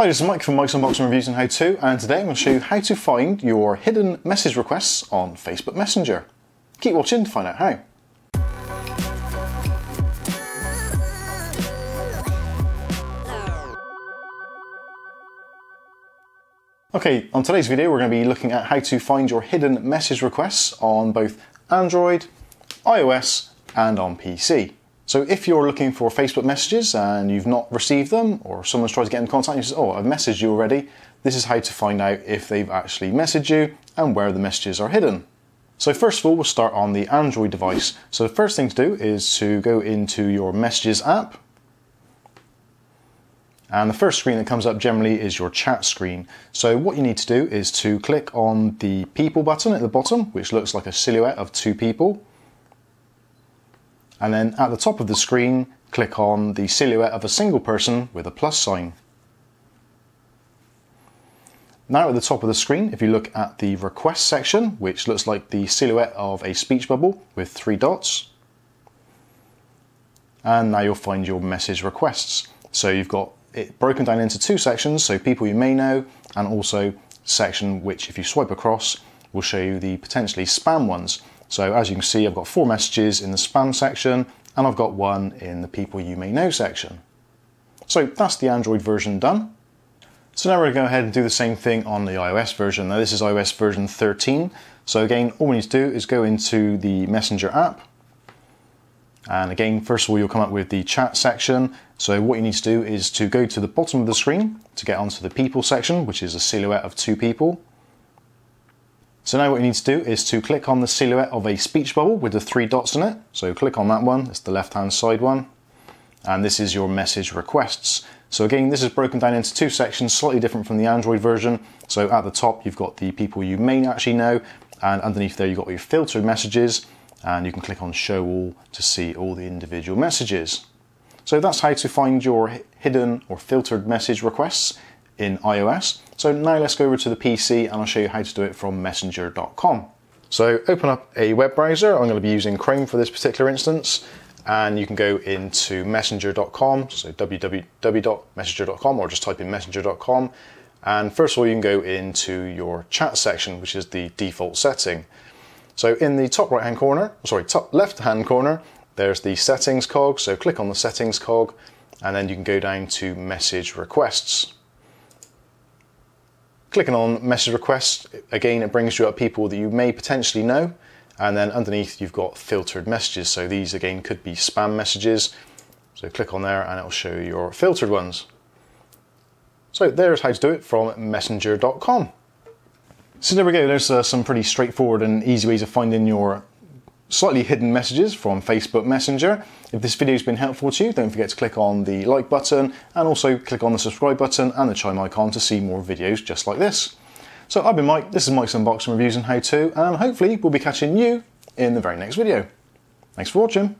Hi, this is Mike from Mike's Unboxing Reviews and How To, and today I'm going to show you how to find your hidden message requests on Facebook Messenger. Keep watching to find out how. Okay, on today's video we're going to be looking at how to find your hidden message requests on both Android, iOS and on PC. So if you're looking for Facebook messages and you've not received them, or someone's tried to get in contact and you say, oh, I've messaged you already, this is how to find out if they've actually messaged you and where the messages are hidden. So first of all, we'll start on the Android device. So the first thing to do is to go into your Messages app. And the first screen that comes up generally is your chat screen. So what you need to do is to click on the people button at the bottom, which looks like a silhouette of two people. And then at the top of the screen, click on the silhouette of a single person with a plus sign. Now at the top of the screen, if you look at the request section, which looks like the silhouette of a speech bubble with three dots, and now you'll find your message requests. So you've got it broken down into two sections, so people you may know, and also section which if you swipe across will show you the potentially spam ones. So as you can see, I've got four messages in the spam section and I've got one in the people you may know section. So that's the Android version done. So now we're going to go ahead and do the same thing on the iOS version. Now this is iOS version 13. So again, all we need to do is go into the Messenger app. And again, first of all, you'll come up with the chat section. So what you need to do is to go to the bottom of the screen to get onto the people section, which is a silhouette of two people. So now what you need to do is to click on the silhouette of a speech bubble with the three dots in it. So click on that one, it's the left hand side one. And this is your message requests. So again, this is broken down into two sections, slightly different from the Android version. So at the top, you've got the people you may actually know, and underneath there, you've got your filtered messages, and you can click on show all to see all the individual messages. So that's how to find your hidden or filtered message requests in iOS. So now let's go over to the PC and I'll show you how to do it from messenger.com. So open up a web browser. I'm going to be using Chrome for this particular instance. And you can go into messenger.com, so www.messenger.com, or just type in messenger.com. And first of all, you can go into your chat section, which is the default setting. So in the top right hand corner, sorry, top left hand corner, there's the settings cog. So click on the settings cog, and then you can go down to message requests. Clicking on message requests, again, it brings you up people that you may potentially know. And then underneath, you've got filtered messages. So these again could be spam messages. So click on there and it'll show you your filtered ones. So there's how to do it from messenger.com. So there we go, there's some pretty straightforward and easy ways of finding your slightly hidden messages from Facebook Messenger. If this video has been helpful to you, don't forget to click on the like button and also click on the subscribe button and the chime icon to see more videos just like this. So I've been Mike, this is Mike's Unboxing Reviews and How To, and hopefully we'll be catching you in the very next video. Thanks for watching.